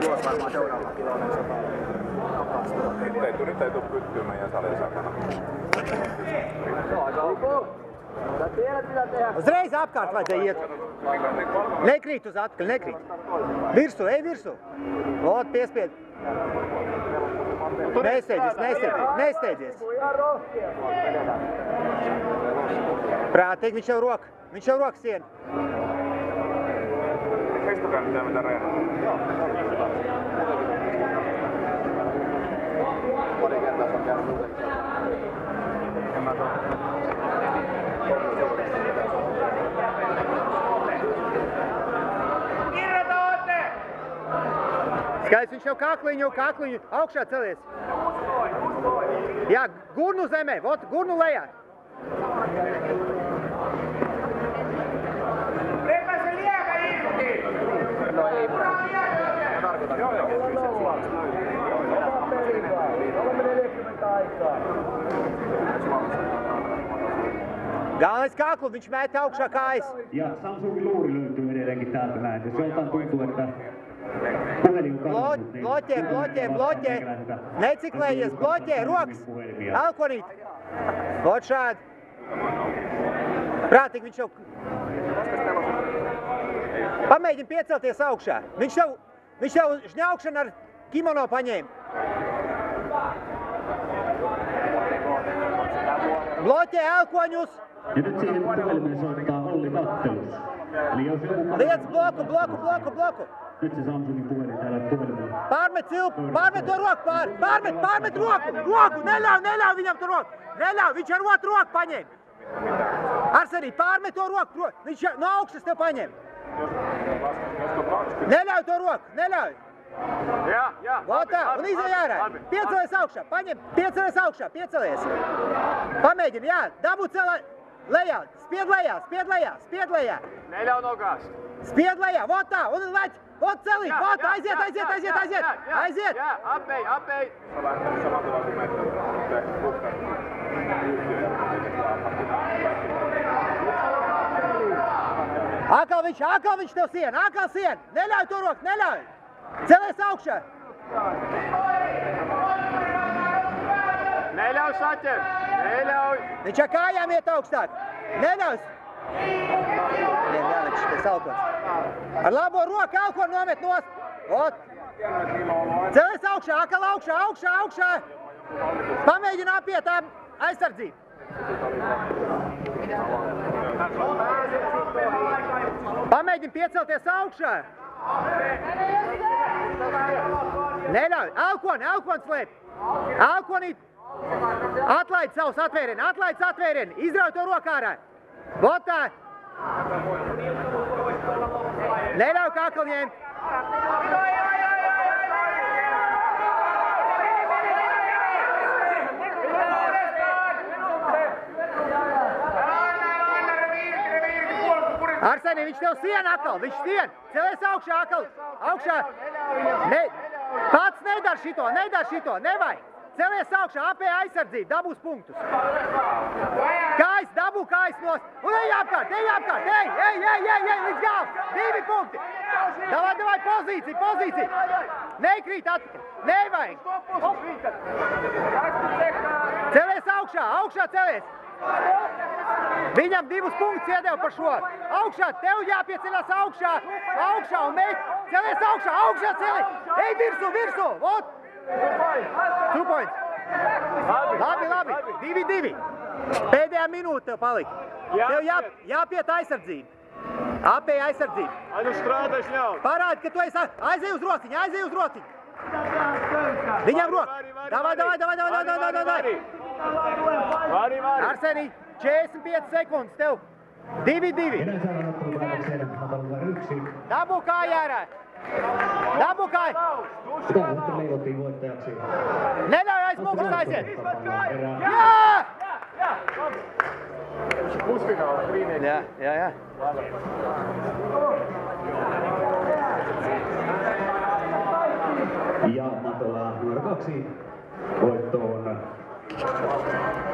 Tulos varmaan seuraavalla kilolla Nyt ei, nyt ei tule pyttyä meidän salin sakana. Uzreiz apkārt vajadzēja iet. Nekrīt uz atpakaļ, nekrīt. Virsū, ej virsū. Ot, piespied. Nesteidzies, nesteidzies, nesteidzies. Prātīgi, viņš jau roka, viņš jau roka sien. Kestäkää mitä mitä reenaa. Pari kertaa se on käynyt muutenkin. En mä tuo. Skaidrs, viņš jau kakliņu, kakliņu augšā celies. Jā, gurnu zemē, vot, gurnu lejā. No ei. Mä tarkoitan. Joo, joo. Galvenais kaklu, viņš met augšā kājas. Ja Samsungin luuri löytyy edelleenkin täältä näin. Jos joltain tuntuu, että Bloķē, bloķē, bloķē. Neciklējies, bloķē, rokas. Alkonīt. Vot šādi. Prātīgi viņš jau... Pamēģini piecelties augšā. Viņš jau, viņš jau žņaukšanu ar kimono paņēma. Bloķē elkoņus. Siihen puhelimeen soittaa Olli Kattelus. Eli jos joku Liec bloku, bloku, bloku, bloku. Nyt se Samsungin puhelin täällä puhelimella. Pārmet cilpu, pārmet to roku, pār, pārmet, pārmet roku, roku, neļauj, neļauj viņam to roku, neļauj, viņš ar otru roku paņem. Arsenī, pārmet to roku, viņš no augšas tev paņem. Neļauj to roku, neļauj. Jā, jā. Vot tā, un izej ārā. Piecelies augšā, paņem, piecelies augšā, piecelies. Pamēģini, jā, dabu celā, lejā, spied lejā, spied lejā, spied lejā. Neļauj nogāzt. Spied lejā, vot tā, un lec, vot celīt, vot, aiziet, aiziet, aiziet, aiziet, aiziet. Jā, apēj, apēj. Atkal viņš, atkal viņš tev sien, atkal sien. Neļauj to roku, neļauj. Celies augšā. Neļauj saķer. Neļauj. Viņš ar kājām iet augstāk. Neļaus. Nē, neliks šitais alkons. Ar labo roku alkonu nomet nost. Ot. Celies augšā, atkal augšā, augšā, augšā. Pamēģini apiet aizsardzību. Pamēģini piecelties augšā. Neļauj, elkoni, elkoni slēp. Elkoni, atlaid savus atvērienu, atlaid atvērienu, izrauj to rokā ārā. Vot tā. Neļauj kaklu ņemt. Arsenī, viņš tev sien atkal, viņš sien. Celies augšā atkal, augšā. Ne, pats nedar šito, nedar šito, nevajag. Celies augšā, apē aizsardzību, dabūs punktus. Kājas, dabū kājas nost. Un ej apkārt, ej apkārt, ej, ej, ej, ej, ej, līdz galam. Divi punkti. Davai, davai, pozīcija, pozīcija. Nekrīt atpakaļ, nevajag. Celies augšā, augšā celies. Viņam divus punktus iedeva par šo. Augšā, tev jāpieceļas augšā, augšā un met. Celies augšā, augšā celies. Ej virsū, virsū. Vot. Two points. Labi, labi. Divi, divi. Pēdējā minūte tev palika. Tev jā, jāpiet aizsardzība. Apēja aizsardzība. Ai, nu strādāj, ļauj. Parādi, ka tu esi aizej uz rociņu, aizej uz rociņu. Viņam roka. Davai, davai, davai, davai, davai, davai, davai. Vari, vari. Arsenī, 45 sekundes tev. 2-2. Erään seuraavan ottelupäätöksen ottelun numero yksi. Dabu kāja ārā. Dabu voittajaksi. Neļauj aiz muguras aiziet. Erää. Jā! Pusfināls, brīnīgi. Jā, jā, jā. Ja Matola numero kaksi voittoon Thank you.